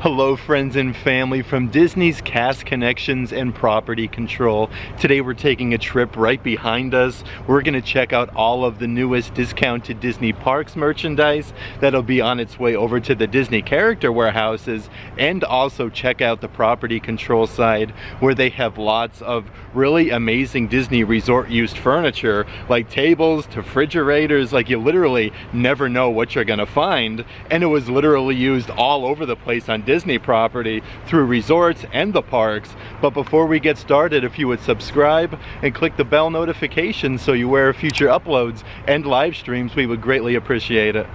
Hello friends and family from Disney's Cast Connections and Property Control. Today we're taking a trip right behind us. We're gonna check out all of the newest discounted Disney Parks merchandise that'll be on its way over to the Disney character warehouses and also check out the property control side where they have lots of really amazing Disney resort used furniture like tables to refrigerators like you literally never know what you're gonna find and it was literally used all over the place on Disney property through resorts and the parks. But before we get started, if you would subscribe and click the bell notification so you aware of future uploads and live streams, we would greatly appreciate it.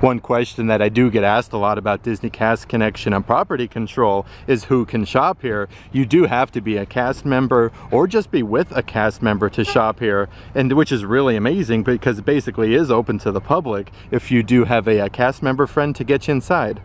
One question that I do get asked a lot about Disney Cast Connection and property control is who can shop here. You do have to be a cast member or just be with a cast member to shop here, and which is really amazing because it basically is open to the public if you do have a, a cast member friend to get you inside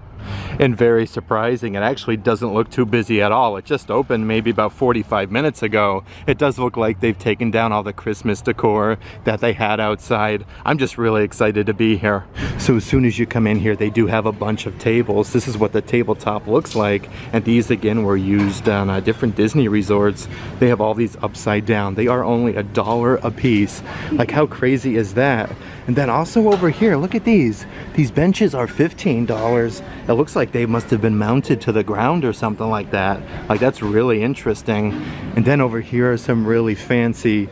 and very surprising. It actually doesn't look too busy at all. It just opened maybe about 45 minutes ago. It does look like they've taken down all the Christmas decor that they had outside. I'm just really excited to be here. So as soon as you come in here, they do have a bunch of tables. This is what the tabletop looks like. And these again were used on uh, different Disney resorts. They have all these upside down. They are only a dollar a piece. Like how crazy is that? And then also over here, look at these. These benches are $15. It looks like they must have been mounted to the ground or something like that. Like that's really interesting. And then over here are some really fancy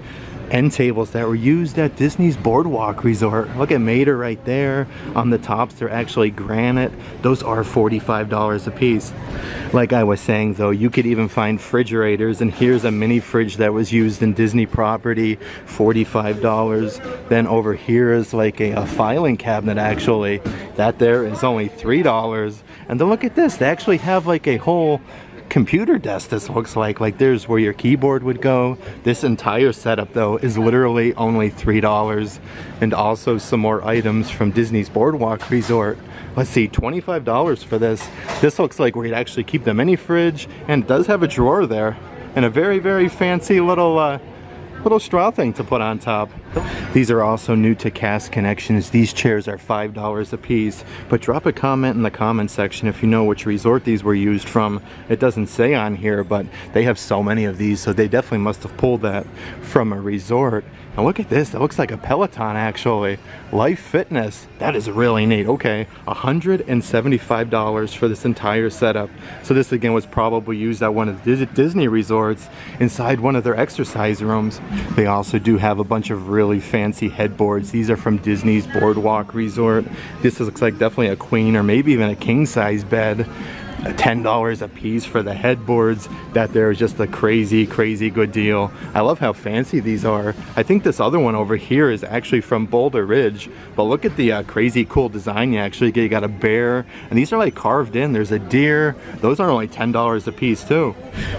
end tables that were used at Disney's Boardwalk Resort. Look at Mater right there. On the tops, they're actually granite. Those are $45 a piece. Like I was saying though, you could even find refrigerators and here's a mini fridge that was used in Disney property, $45. Then over here is like a, a filing cabinet actually. That there is only $3. And then look at this, they actually have like a whole computer desk this looks like. Like there's where your keyboard would go. This entire setup though is literally only $3 and also some more items from Disney's Boardwalk Resort. Let's see, $25 for this. This looks like where you'd actually keep the mini fridge and does have a drawer there and a very, very fancy little uh, little straw thing to put on top. These are also new to Cast Connections. These chairs are $5 a piece, but drop a comment in the comment section if you know which resort these were used from. It doesn't say on here, but they have so many of these, so they definitely must have pulled that from a resort. And look at this, that looks like a Peloton actually. Life Fitness, that is really neat. Okay, $175 for this entire setup. So this again was probably used at one of the Disney resorts inside one of their exercise rooms. They also do have a bunch of really fancy headboards. These are from Disney's Boardwalk Resort. This looks like definitely a queen or maybe even a king size bed. $10 a piece for the headboards that there is just a crazy crazy good deal. I love how fancy these are. I think this other one over here is actually from Boulder Ridge but look at the uh, crazy cool design you actually get. You got a bear and these are like carved in. There's a deer. Those are only $10 a piece too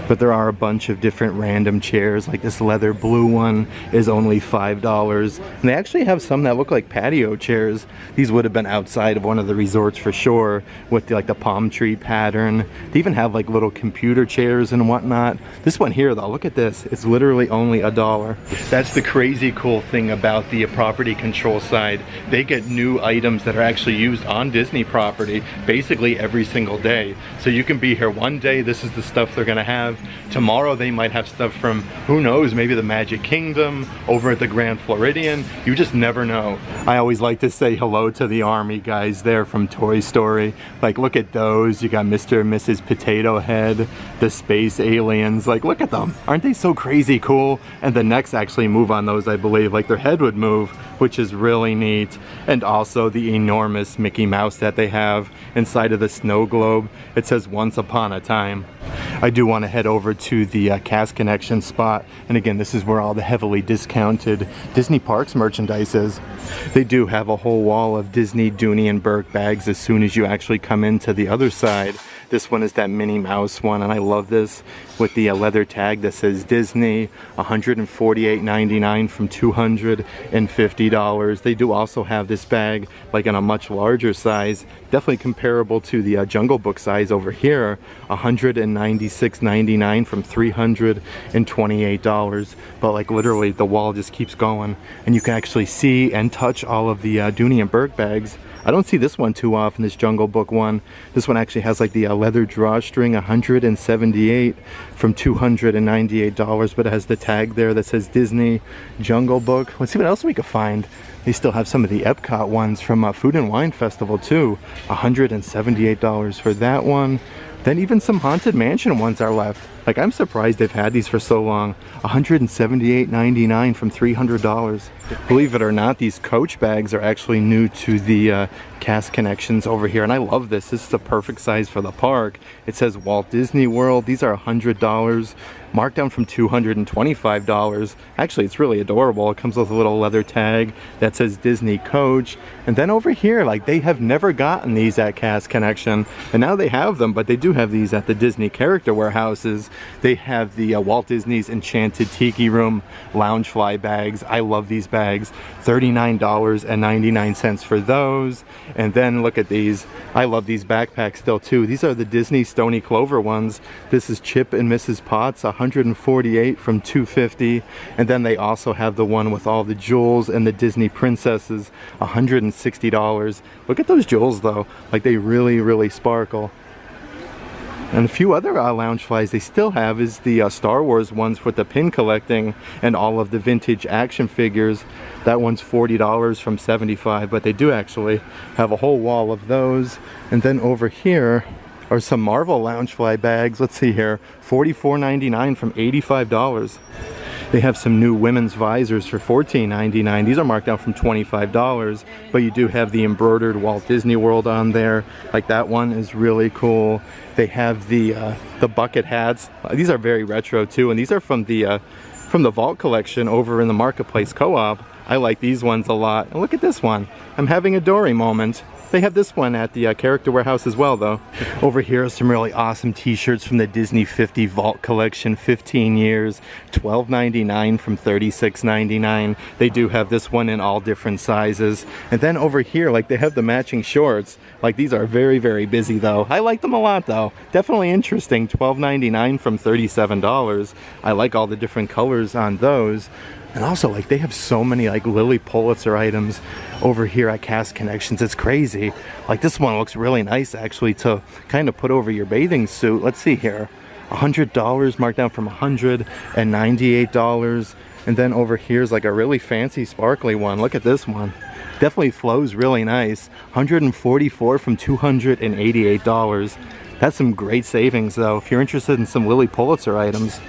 but there are a bunch of different random chairs like this leather blue one is only $5 and they actually have some that look like patio chairs these would have been outside of one of the resorts for sure with the, like the palm tree pattern pattern. They even have like little computer chairs and whatnot. This one here though, look at this. It's literally only a dollar. That's the crazy cool thing about the property control side. They get new items that are actually used on Disney property basically every single day. So you can be here one day, this is the stuff they're gonna have. Tomorrow they might have stuff from, who knows, maybe the Magic Kingdom, over at the Grand Floridian. You just never know. I always like to say hello to the army guys there from Toy Story. Like look at those, you got Mr. And Mrs. Potato Head, the space aliens. Like, look at them. Aren't they so crazy cool? And the necks actually move on those, I believe. Like, their head would move, which is really neat. And also the enormous Mickey Mouse that they have inside of the snow globe. It says Once Upon a Time. I do want to head over to the uh, Cast Connection spot. And again, this is where all the heavily discounted Disney Parks merchandise is. They do have a whole wall of Disney, Dooney, and Bourke bags as soon as you actually come into the other side. This one is that Minnie Mouse one, and I love this with the uh, leather tag that says Disney, $148.99 from $250. They do also have this bag like in a much larger size, definitely comparable to the uh, Jungle Book size over here, $196.99 from $328. But like literally the wall just keeps going and you can actually see and touch all of the uh, Dooney and Bourke bags I don't see this one too often, this Jungle Book one. This one actually has like the uh, leather drawstring, 178 from $298, but it has the tag there that says Disney Jungle Book. Let's see what else we could find. They still have some of the Epcot ones from uh, Food and Wine Festival too. $178 for that one. Then even some Haunted Mansion ones are left. Like I'm surprised they've had these for so long. $178.99 from $300. Believe it or not, these coach bags are actually new to the uh, cast connections over here. And I love this. This is the perfect size for the park. It says Walt Disney World. These are $100 marked down from $225. Actually, it's really adorable. It comes with a little leather tag that says Disney Coach. And then over here, like they have never gotten these at Cast Connection. And now they have them, but they do have these at the Disney character warehouses. They have the uh, Walt Disney's Enchanted Tiki Room Loungefly bags. I love these bags. $39.99 for those. And then look at these. I love these backpacks still too. These are the Disney Stoney Clover ones. This is Chip and Mrs. Potts, 148 from 250. And then they also have the one with all the jewels and the Disney princesses, $160. Look at those jewels though. Like they really, really sparkle. And a few other uh, Loungeflies they still have is the uh, Star Wars ones with the pin collecting and all of the vintage action figures. That one's $40 from 75 but they do actually have a whole wall of those. And then over here are some Marvel Loungefly bags. Let's see here, $44.99 from $85. They have some new women's visors for $14.99. These are marked down from $25, but you do have the embroidered Walt Disney World on there. Like that one is really cool. They have the uh, the bucket hats. These are very retro too, and these are from the uh, from the Vault collection over in the Marketplace Co-op. I like these ones a lot. And look at this one. I'm having a Dory moment. They have this one at the uh, Character Warehouse as well though. Over here are some really awesome t-shirts from the Disney 50 Vault Collection, 15 years, $12.99 from $36.99. They do have this one in all different sizes. And then over here, like they have the matching shorts. Like these are very, very busy though. I like them a lot though. Definitely interesting, $12.99 from $37. I like all the different colors on those. And also, like, they have so many, like, Lilly Pulitzer items over here at Cast Connections. It's crazy. Like, this one looks really nice, actually, to kind of put over your bathing suit. Let's see here. $100 marked down from $198. And then over here is like a really fancy sparkly one. Look at this one. Definitely flows really nice. 144 from $288. That's some great savings though. If you're interested in some Lilly Pulitzer items,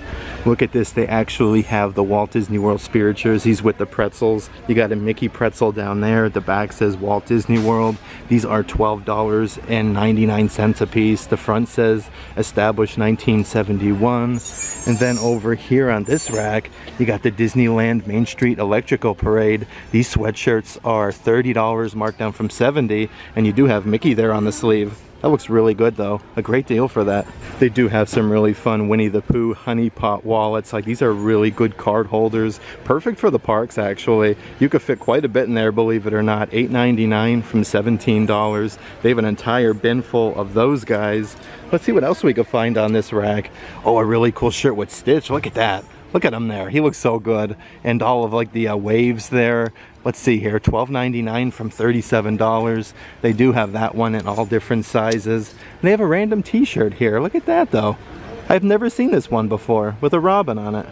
Look at this, they actually have the Walt Disney World Spirit Jerseys with the pretzels. You got a Mickey pretzel down there. The back says Walt Disney World. These are $12.99 a piece. The front says established 1971. And then over here on this rack, you got the Disneyland Main Street Electrical Parade. These sweatshirts are $30 marked down from 70 and you do have Mickey there on the sleeve. That looks really good though. A great deal for that. They do have some really fun Winnie the Pooh honey pot wallets. Like these are really good card holders. Perfect for the parks actually. You could fit quite a bit in there, believe it or not. $8.99 from $17. They have an entire bin full of those guys. Let's see what else we could find on this rack. Oh, a really cool shirt with Stitch. Look at that. Look at him there. He looks so good. And all of like the uh, waves there. Let's see here. $12.99 from $37. They do have that one in all different sizes. And they have a random t-shirt here. Look at that though. I've never seen this one before with a robin on it.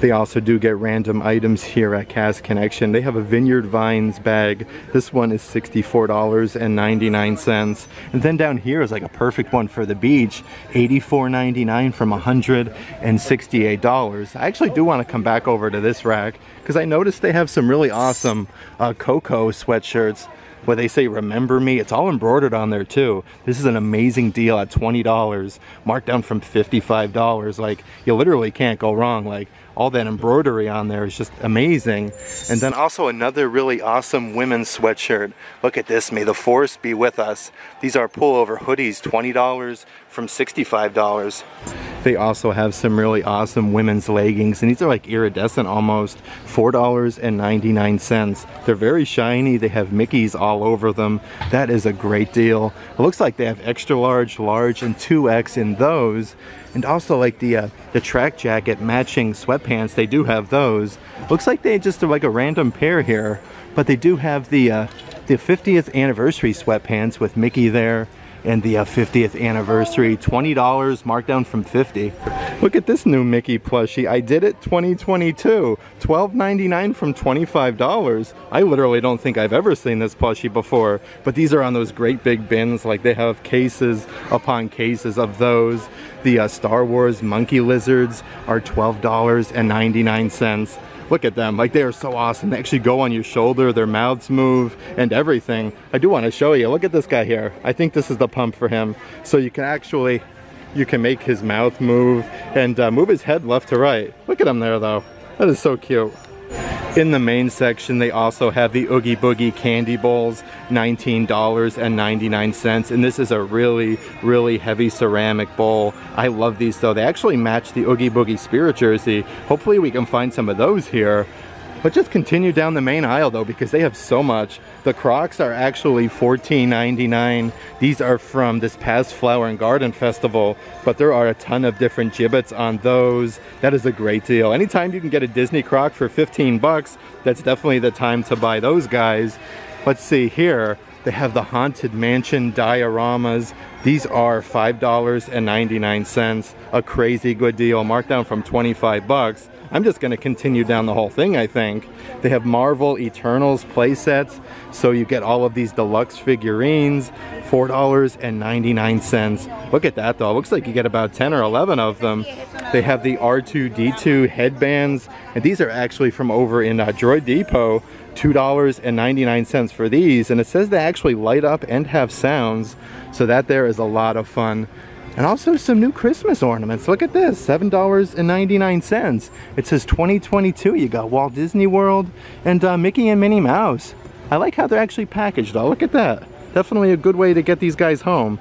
They also do get random items here at Cast Connection. They have a Vineyard Vines bag. This one is $64.99. And then down here is like a perfect one for the beach. $84.99 from $168. I actually do want to come back over to this rack because I noticed they have some really awesome uh, Coco sweatshirts. Where they say remember me. It's all embroidered on there too. This is an amazing deal at $20, marked down from $55. Like you literally can't go wrong. Like all that embroidery on there is just amazing. And then also another really awesome women's sweatshirt. Look at this, may the force be with us. These are pullover hoodies, $20 from $65. They also have some really awesome women's leggings and these are like iridescent almost, $4.99. They're very shiny, they have Mickeys all over them. That is a great deal. It looks like they have extra large, large, and 2X in those and also like the uh, the track jacket matching sweatpants they do have those. Looks like they just are like a random pair here but they do have the uh, the 50th anniversary sweatpants with Mickey there and the uh, 50th anniversary. $20 markdown from 50 look at this new Mickey plushie. I did it 2022 $12.99 from $25 I literally don't think I've ever seen this plushie before but these are on those great big bins. Like they have cases upon cases of those the uh, Star Wars monkey lizards are $12.99 look at them like they are so awesome. They actually go on your shoulder their mouths move and everything. I do want to show you look at this guy here. I think this is the pump for him. So you can actually you can make his mouth move and uh, move his head left to right. Look at him there though. That is so cute in the main section, they also have the Oogie Boogie candy bowls, $19.99. And this is a really, really heavy ceramic bowl. I love these though. They actually match the Oogie Boogie Spirit jersey. Hopefully we can find some of those here. Let's just continue down the main aisle though because they have so much. The Crocs are actually $14.99. These are from this past Flower and Garden Festival, but there are a ton of different Jibbitz on those. That is a great deal. Anytime you can get a Disney Croc for 15 bucks, that's definitely the time to buy those guys. Let's see here. They have the Haunted Mansion dioramas. These are $5.99, a crazy good deal, markdown from 25 bucks. I'm just going to continue down the whole thing, I think. They have Marvel Eternals playsets, so you get all of these deluxe figurines, $4.99. Look at that though, it looks like you get about 10 or 11 of them. They have the R2-D2 headbands, and these are actually from over in uh, Droid Depot, $2.99 for these, and it says they actually light up and have sounds, so that there is a lot of fun. And also some new Christmas ornaments. Look at this, $7.99. It says 2022. You got Walt Disney World and uh, Mickey and Minnie Mouse. I like how they're actually packaged though. Look at that. Definitely a good way to get these guys home.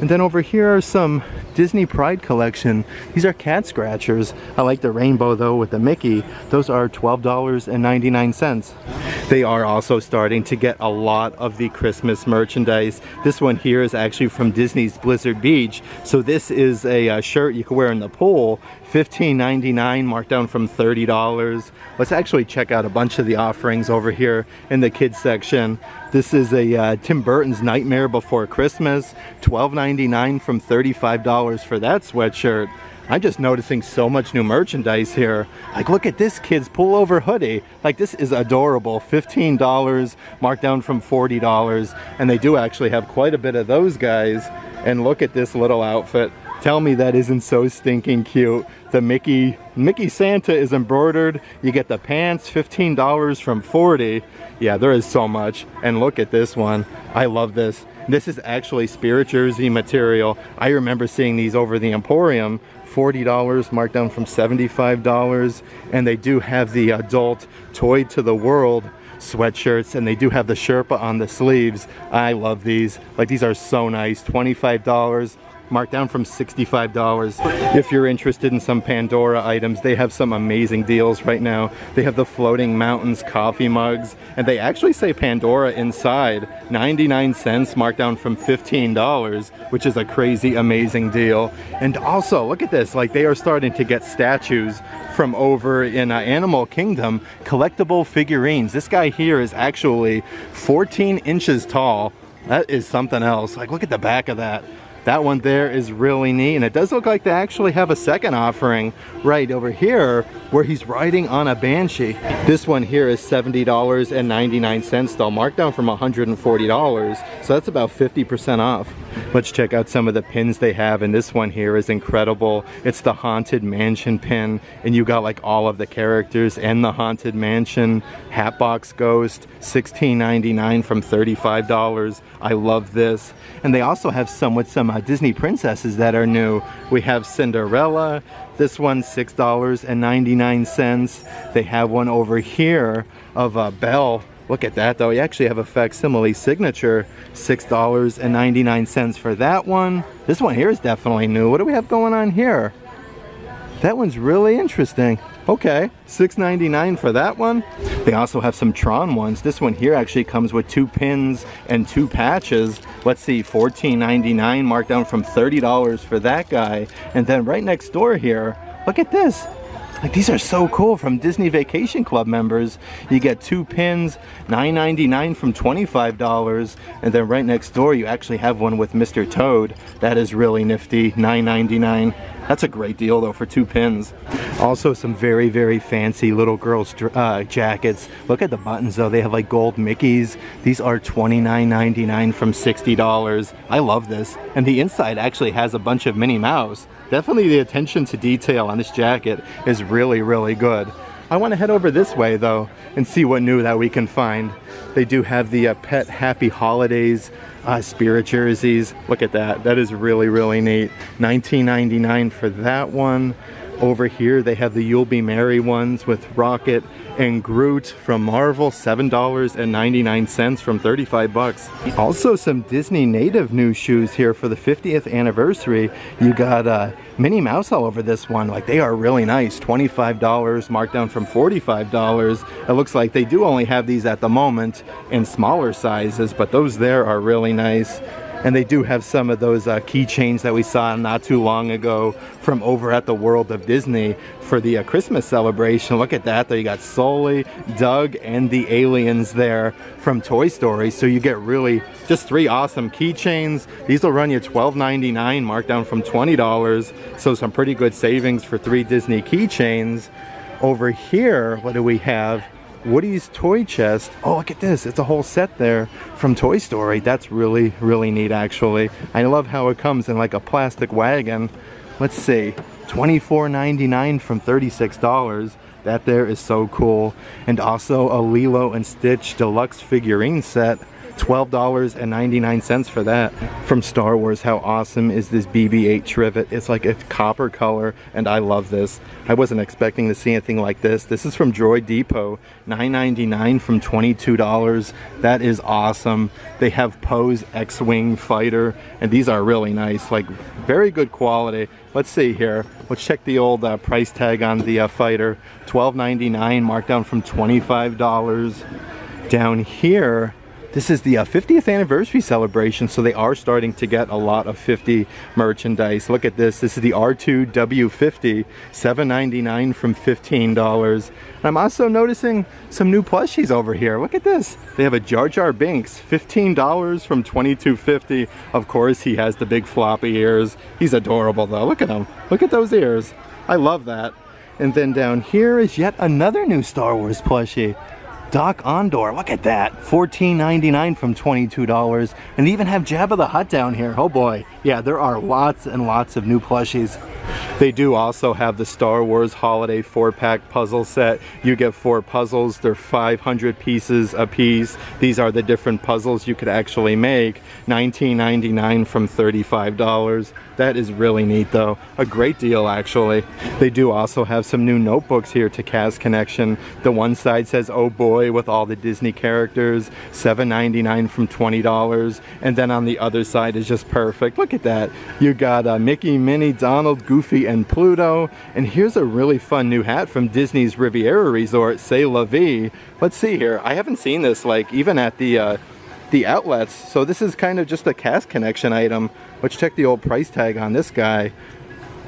And then over here are some Disney Pride collection. These are cat scratchers. I like the rainbow though with the Mickey. Those are $12.99. They are also starting to get a lot of the Christmas merchandise. This one here is actually from Disney's Blizzard Beach. So this is a, a uh, shirt you can wear in the pool. $15.99 marked down from $30. Let's actually check out a bunch of the offerings over here in the kids section. This is a uh, Tim Burton's Nightmare Before Christmas, $12.99 from $35 for that sweatshirt. I'm just noticing so much new merchandise here. Like look at this kid's pullover hoodie. Like this is adorable. $15 marked down from $40 and they do actually have quite a bit of those guys. And look at this little outfit. Tell me that isn't so stinking cute. The Mickey Mickey Santa is embroidered. You get the pants, $15 from 40. Yeah, there is so much. And look at this one. I love this. This is actually spirit jersey material. I remember seeing these over the Emporium. $40 marked down from $75. And they do have the adult Toy to the World sweatshirts and they do have the Sherpa on the sleeves. I love these. Like these are so nice. $25 marked down from $65. If you're interested in some Pandora items, they have some amazing deals right now. They have the Floating Mountains coffee mugs, and they actually say Pandora inside. 99 cents marked down from $15, which is a crazy amazing deal. And also, look at this, like they are starting to get statues from over in uh, Animal Kingdom, collectible figurines. This guy here is actually 14 inches tall. That is something else. Like, look at the back of that. That one there is really neat and it does look like they actually have a second offering right over here where he's riding on a Banshee. This one here is $70.99 though, marked down from $140. So that's about 50% off. Let's check out some of the pins they have and this one here is incredible. It's the Haunted Mansion pin and you got like all of the characters and the Haunted Mansion Hatbox Ghost $16.99 from $35. I love this. And they also have some with some uh, Disney princesses that are new. We have Cinderella. This one's $6.99. They have one over here of uh, Belle Look at that though, you actually have a facsimile signature, $6.99 for that one. This one here is definitely new. What do we have going on here? That one's really interesting. Okay, $6.99 for that one. They also have some Tron ones. This one here actually comes with two pins and two patches. Let's see, $14.99 marked down from $30 for that guy. And then right next door here, look at this. Like these are so cool from Disney Vacation Club members. You get two pins, $9.99 from $25. And then right next door, you actually have one with Mr. Toad. That is really nifty, $9.99. That's a great deal though for two pins. Also some very, very fancy little girls uh, jackets. Look at the buttons though. They have like gold Mickeys. These are $29.99 from $60. I love this. And the inside actually has a bunch of Minnie Mouse. Definitely the attention to detail on this jacket is really, really good. I want to head over this way though and see what new that we can find. They do have the uh, Pet Happy Holidays uh, spirit jerseys. Look at that. That is really, really neat. 19.99 for that one. Over here they have the You'll Be Merry ones with Rocket and Groot from Marvel, $7.99 from 35 bucks. Also some Disney native new shoes here for the 50th anniversary. You got uh, Minnie Mouse all over this one. Like they are really nice. $25 marked down from $45. It looks like they do only have these at the moment in smaller sizes, but those there are really nice. And they do have some of those uh, keychains that we saw not too long ago from over at the World of Disney for the uh, Christmas celebration. Look at that. There you got Sully, Doug, and the aliens there from Toy Story. So you get really just three awesome keychains. These will run you $12.99, marked down from $20. So some pretty good savings for three Disney keychains. Over here, what do we have? Woody's toy chest. Oh, look at this. It's a whole set there from Toy Story. That's really, really neat, actually. I love how it comes in like a plastic wagon. Let's see. $24.99 from $36. That there is so cool. And also a Lilo and Stitch deluxe figurine set $12.99 for that. From Star Wars, how awesome is this BB-8 trivet? It's like a copper color, and I love this. I wasn't expecting to see anything like this. This is from Droid Depot, $9.99 from $22. That is awesome. They have Poe's X-Wing fighter, and these are really nice, like very good quality. Let's see here. Let's check the old uh, price tag on the uh, fighter. $12.99, marked down from $25. Down here, this is the uh, 50th anniversary celebration, so they are starting to get a lot of 50 merchandise. Look at this. This is the R2W50, $7.99 from $15. And I'm also noticing some new plushies over here. Look at this. They have a Jar Jar Binks, $15 from $22.50. Of course, he has the big floppy ears. He's adorable though. Look at him. Look at those ears. I love that. And then down here is yet another new Star Wars plushie. Dok-Ondar, look at that. $14.99 from $22. And they even have Jabba the Hutt down here. Oh boy. Yeah, there are lots and lots of new plushies. They do also have the Star Wars Holiday 4-pack puzzle set. You get four puzzles. They're 500 pieces a piece. These are the different puzzles you could actually make. $19.99 from $35. That is really neat though. A great deal actually. They do also have some new notebooks here to Cast Connection. The one side says, oh boy, with all the Disney characters, $7.99 from $20. And then on the other side is just perfect. Look at that. You got uh, Mickey, Minnie, Donald, Goofy, and Pluto. And here's a really fun new hat from Disney's Riviera Resort, C'est La Vie. Let's see here. I haven't seen this like even at the uh, the outlets. So this is kind of just a cast connection item. Let's check the old price tag on this guy.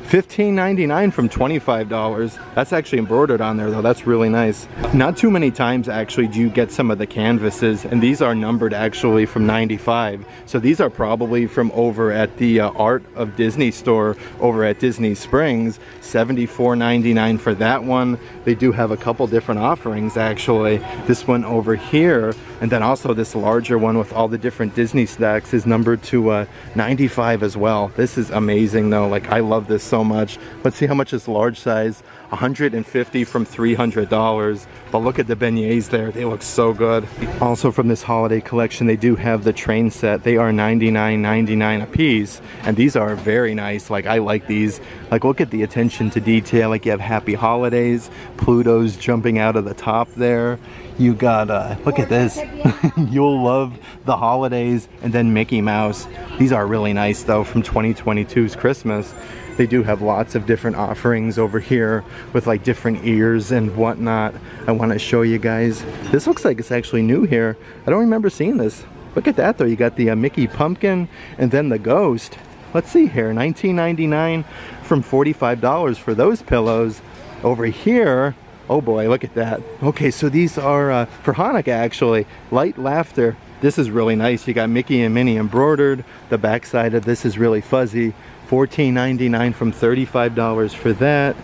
$15.99 from $25. That's actually embroidered on there though. That's really nice. Not too many times actually do you get some of the canvases and these are numbered actually from 95. So these are probably from over at the uh, Art of Disney store over at Disney Springs. $74.99 for that one. They do have a couple different offerings actually. This one over here and then also this larger one with all the different Disney stacks is numbered to uh, 95 as well. This is amazing though. Like I love this so much. Let's see how much is large size. 150 from $300. But look at the beignets there. They look so good. Also from this holiday collection, they do have the train set. They are $99.99 a piece. And these are very nice. Like I like these. Like look at the attention to detail. Like you have Happy Holidays. Pluto's jumping out of the top there. You got, uh, look at this. You'll love the holidays. And then Mickey Mouse. These are really nice though from 2022's Christmas they do have lots of different offerings over here with like different ears and whatnot. I want to show you guys. This looks like it's actually new here. I don't remember seeing this. Look at that though. You got the uh, Mickey Pumpkin and then the Ghost. Let's see here. 19.99 from $45 for those pillows. Over here, oh boy, look at that. Okay, so these are uh, for Hanukkah actually. Light Laughter. This is really nice. You got Mickey and Minnie embroidered. The backside of this is really fuzzy. $14.99 from $35 for that.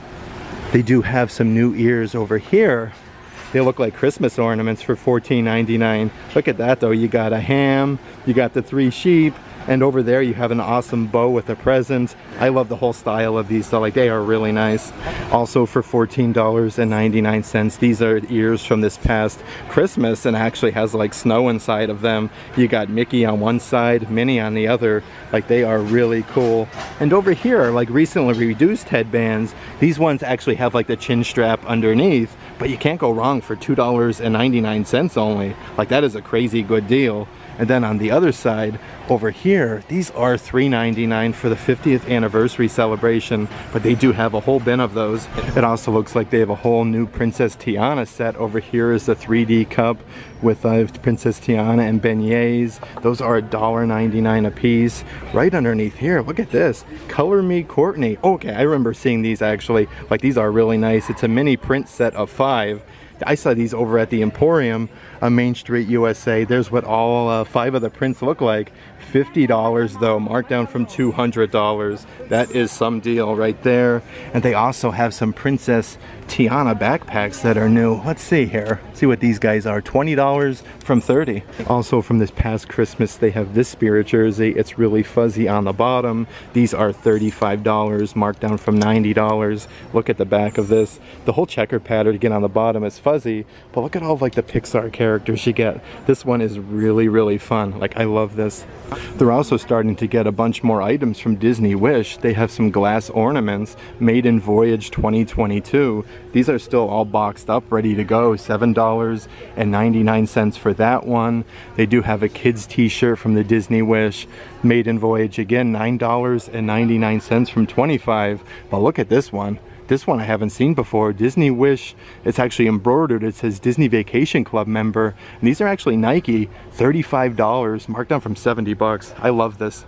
They do have some new ears over here. They look like Christmas ornaments for $14.99. Look at that though. You got a ham, you got the three sheep, and over there you have an awesome bow with a present. I love the whole style of these, so like they are really nice. Also for $14.99, these are ears from this past Christmas and actually has like snow inside of them. You got Mickey on one side, Minnie on the other. Like they are really cool. And over here, like recently reduced headbands, these ones actually have like the chin strap underneath, but you can't go wrong for $2.99 only. Like that is a crazy good deal. And then on the other side, over here, these are $3.99 for the 50th anniversary celebration, but they do have a whole bin of those. It also looks like they have a whole new Princess Tiana set. Over here is the 3D cup with uh, Princess Tiana and beignets. Those are $1.99 a piece. Right underneath here, look at this. Color Me Courtney. Okay, I remember seeing these actually. Like these are really nice. It's a mini print set of five. I saw these over at the Emporium on Main Street, USA. There's what all uh, five of the prints look like. $50 though, marked down from $200. That is some deal right there. And they also have some Princess Tiana backpacks that are new. Let's see here. See what these guys are. $20 from 30. Also from this past Christmas, they have this spirit jersey. It's really fuzzy on the bottom. These are $35, marked down from $90. Look at the back of this. The whole checker pattern again on the bottom is fuzzy, but look at all of like the Pixar characters you get. This one is really, really fun. Like I love this. They're also starting to get a bunch more items from Disney Wish. They have some glass ornaments Maiden Voyage 2022. These are still all boxed up, ready to go. $7.99 for that one. They do have a kids t-shirt from the Disney Wish Maiden Voyage. Again, $9.99 from 25. But look at this one. This one I haven't seen before. Disney Wish, it's actually embroidered. It says Disney Vacation Club member. And these are actually Nike, $35, marked down from 70 bucks. I love this.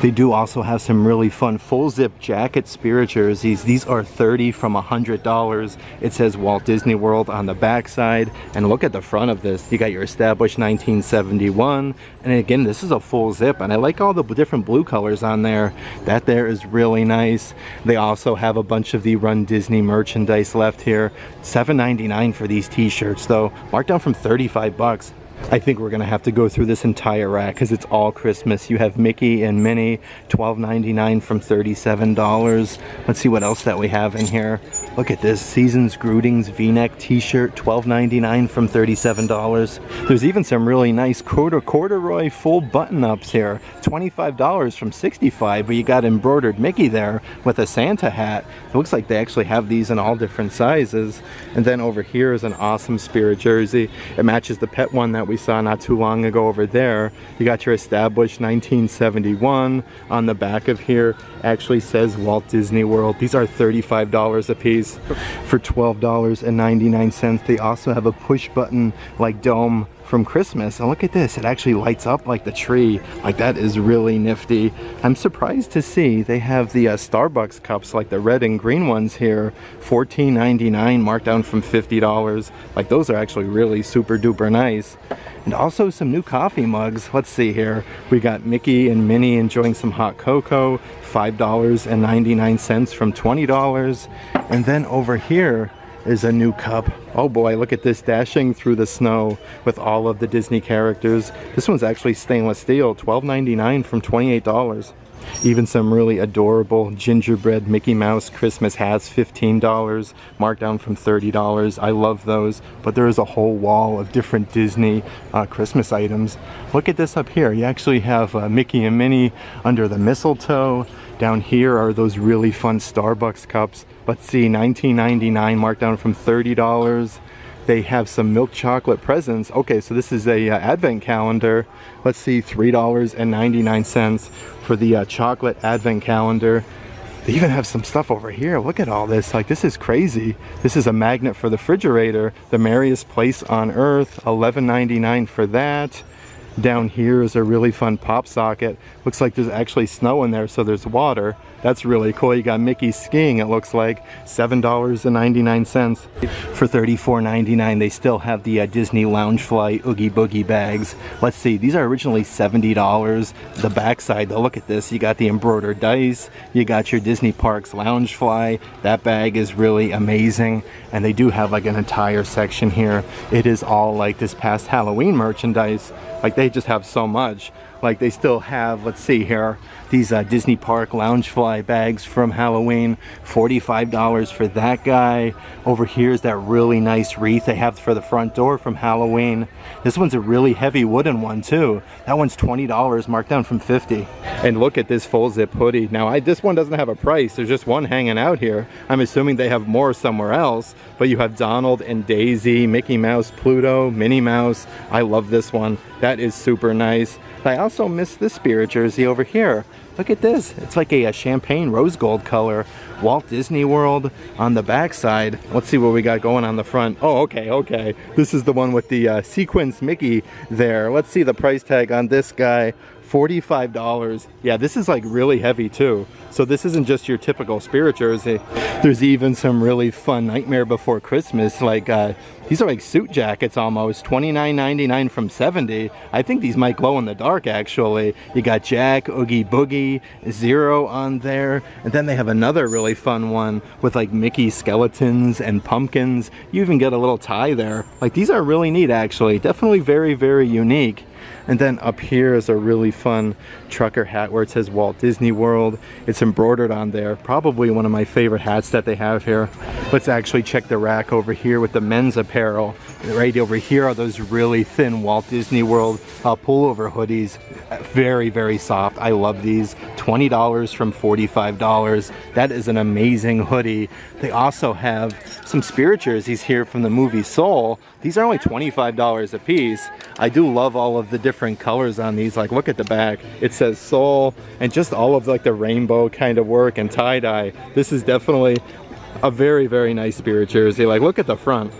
They do also have some really fun full zip jacket spirit jerseys. These are 30 from $100. It says Walt Disney World on the back side. And look at the front of this. You got your established 1971. And again, this is a full zip. And I like all the different blue colors on there. That there is really nice. They also have a bunch of the Run Disney merchandise left here. $7.99 for these t-shirts though. Marked down from 35 bucks. I think we're gonna have to go through this entire rack because it's all Christmas. You have Mickey and Minnie, $12.99 from $37. Let's see what else that we have in here. Look at this, Seasons Greetings V-neck t-shirt, $12.99 from $37. There's even some really nice quarter corduroy full button-ups here, $25 from 65, but you got embroidered Mickey there with a Santa hat. It looks like they actually have these in all different sizes. And then over here is an awesome Spirit jersey. It matches the pet one that we saw not too long ago over there. You got your established 1971 on the back of here. Actually says Walt Disney World. These are $35 a piece for $12.99. They also have a push button like dome from Christmas. And look at this, it actually lights up like the tree. Like that is really nifty. I'm surprised to see they have the uh, Starbucks cups, like the red and green ones here, $14.99, marked down from $50. Like those are actually really super duper nice. And also some new coffee mugs. Let's see here. We got Mickey and Minnie enjoying some hot cocoa, $5.99 from $20. And then over here, is a new cup. Oh boy, look at this dashing through the snow with all of the Disney characters. This one's actually stainless steel, $12.99 from $28. Even some really adorable gingerbread Mickey Mouse Christmas hats, $15, marked down from $30. I love those, but there is a whole wall of different Disney uh, Christmas items. Look at this up here. You actually have uh, Mickey and Minnie under the mistletoe. Down here are those really fun Starbucks cups. Let's see, $19.99 marked down from $30. They have some milk chocolate presents. Okay, so this is a uh, advent calendar. Let's see, $3.99 for the uh, chocolate advent calendar. They even have some stuff over here. Look at all this. Like, this is crazy. This is a magnet for the refrigerator. The merriest place on earth. $11.99 for that. Down here is a really fun pop socket. Looks like there's actually snow in there, so there's water. That's really cool. You got Mickey skiing, it looks like. $7.99. For $34.99, they still have the uh, Disney Loungefly Oogie Boogie bags. Let's see, these are originally $70. The backside, though, look at this. You got the embroidered dice. You got your Disney Parks Loungefly. That bag is really amazing. And they do have like an entire section here. It is all like this past Halloween merchandise. Like they just have so much. Like they still have, let's see here, these uh, Disney Park Loungefly bags from Halloween. $45 for that guy. Over here is that really nice wreath they have for the front door from Halloween. This one's a really heavy wooden one too. That one's $20, marked down from 50 And look at this full zip hoodie. Now I, this one doesn't have a price. There's just one hanging out here. I'm assuming they have more somewhere else. But you have Donald and Daisy, Mickey Mouse, Pluto, Minnie Mouse. I love this one. That is super nice. I also miss this spirit jersey over here. Look at this. It's like a, a, champagne rose gold color. Walt Disney World on the backside. Let's see what we got going on the front. Oh, okay, okay. This is the one with the uh, Mickey there. Let's see the price tag on this guy. $45. Yeah, this is like really heavy too. So this isn't just your typical spirit jersey. There's even some really fun Nightmare Before Christmas, like uh, these are like suit jackets almost, $29.99 from 70. I think these might glow in the dark actually. You got Jack, Oogie Boogie, Zero on there. And then they have another really fun one with like Mickey skeletons and pumpkins. You even get a little tie there. Like these are really neat actually. Definitely very, very unique. And then up here is a really fun trucker hat where it says Walt Disney World. It's embroidered on there. Probably one of my favorite hats that they have here. Let's actually check the rack over here with the men's apparel. Right over here are those really thin Walt Disney World uh, pullover hoodies. Very, very soft. I love these. $20 from $45. That is an amazing hoodie. They also have some spirit jerseys here from the movie Soul. These are only $25 a piece. I do love all of the different colors on these. Like look at the back. It says Soul and just all of like the rainbow kind of work and tie-dye. This is definitely a very, very nice spirit jersey. Like look at the front.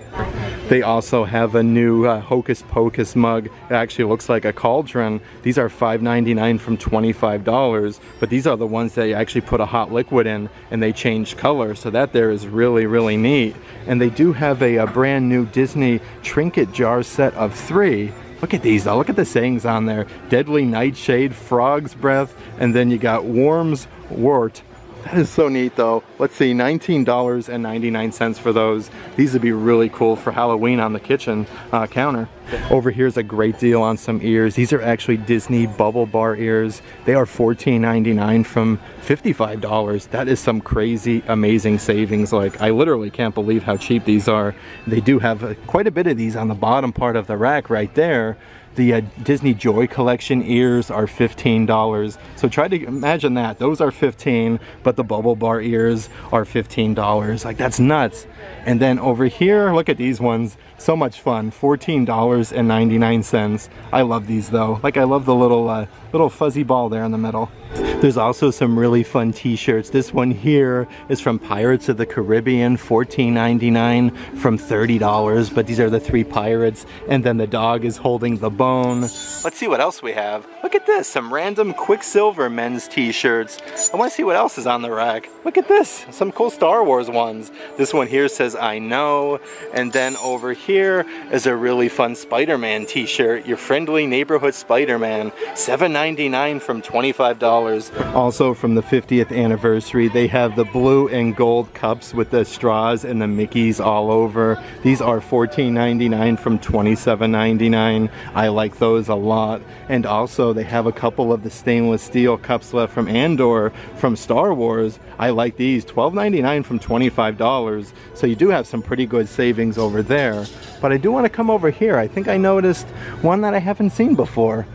They also have a new uh, Hocus Pocus mug. It actually looks like a cauldron. These are $5.99 from $25, but these are the ones that you actually put a hot liquid in and they change color. So that there is really, really neat. And they do have a, a brand new Disney trinket jar set of three. Look at these though, look at the sayings on there. Deadly Nightshade, Frog's Breath, and then you got Worm's Wort, that is so neat though. Let's see, $19.99 for those. These would be really cool for Halloween on the kitchen uh, counter. Over here is a great deal on some ears. These are actually Disney bubble bar ears. They are $14.99 from $55. That is some crazy, amazing savings. Like, I literally can't believe how cheap these are. They do have uh, quite a bit of these on the bottom part of the rack right there. The uh, Disney Joy Collection ears are $15. So try to imagine that. Those are 15 but the Bubble Bar ears are $15. Like that's nuts. And then over here, look at these ones. So much fun, $14.99. I love these though. Like I love the little, uh, little fuzzy ball there in the middle. There's also some really fun t-shirts. This one here is from Pirates of the Caribbean, $14.99 from $30, but these are the three pirates, and then the dog is holding the bone. Let's see what else we have. Look at this, some random Quiksilver men's t-shirts. I wanna see what else is on the rack. Look at this, some cool Star Wars ones. This one here says, I know, and then over here is a really fun Spider-Man t-shirt, your friendly neighborhood Spider-Man, $7.99 from $25. Also from the 50th anniversary, they have the blue and gold cups with the straws and the Mickeys all over. These are $14.99 from $27.99. I like those a lot. And also they have a couple of the stainless steel cups left from Andor from Star Wars. I like these, $12.99 from $25. So you do have some pretty good savings over there. But I do want to come over here. I think I noticed one that I haven't seen before.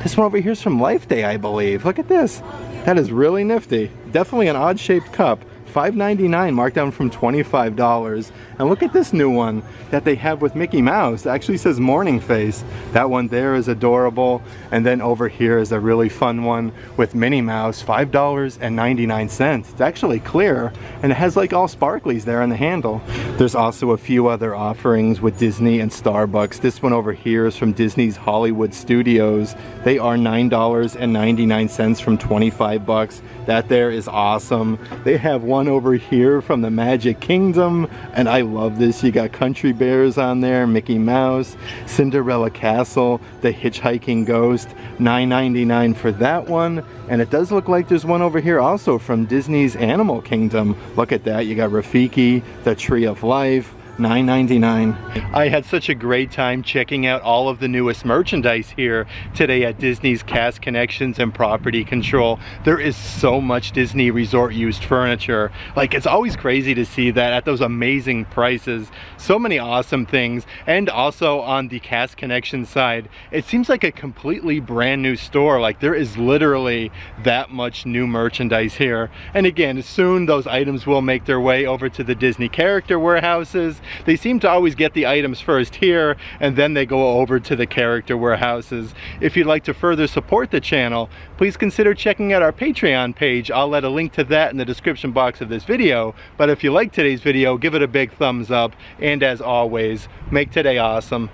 This one over here is from Life Day, I believe. Look at this. That is really nifty. Definitely an odd shaped cup. $5.99 marked down from $25. And look at this new one that they have with Mickey Mouse. It actually says morning face. That one there is adorable. And then over here is a really fun one with Minnie Mouse, $5.99. It's actually clear and it has like all sparklies there on the handle. There's also a few other offerings with Disney and Starbucks. This one over here is from Disney's Hollywood Studios. They are $9.99 from 25 bucks. That there is awesome. They have one over here from the Magic Kingdom, and I love this. You got Country Bears on there, Mickey Mouse, Cinderella Castle, The Hitchhiking Ghost, $9.99 for that one. And it does look like there's one over here also from Disney's Animal Kingdom. Look at that, you got Rafiki, The Tree of Life, $9.99. I had such a great time checking out all of the newest merchandise here today at Disney's Cast Connections and Property Control. There is so much Disney resort used furniture. Like it's always crazy to see that at those amazing prices. So many awesome things. And also on the Cast Connection side, it seems like a completely brand new store. Like there is literally that much new merchandise here. And again, soon those items will make their way over to the Disney character warehouses they seem to always get the items first here and then they go over to the character warehouses. If you'd like to further support the channel, please consider checking out our Patreon page. I'll let a link to that in the description box of this video. But if you like today's video, give it a big thumbs up. And as always, make today awesome.